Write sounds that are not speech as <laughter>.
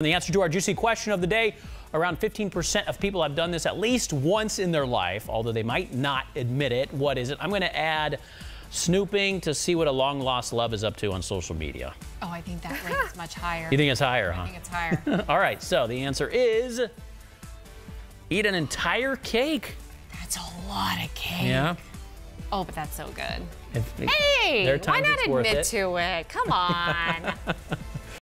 And The answer to our juicy question of the day around 15% of people have done this at least once in their life, although they might not admit it. What is it? I'm going to add snooping to see what a long lost love is up to on social media. Oh, I think that rate is much higher. You think it's higher, I huh? think it's higher. <laughs> All right, so the answer is eat an entire cake. That's a lot of cake. Yeah. Oh, but that's so good. If- Hey, why not admit it. to it? Come on. <laughs>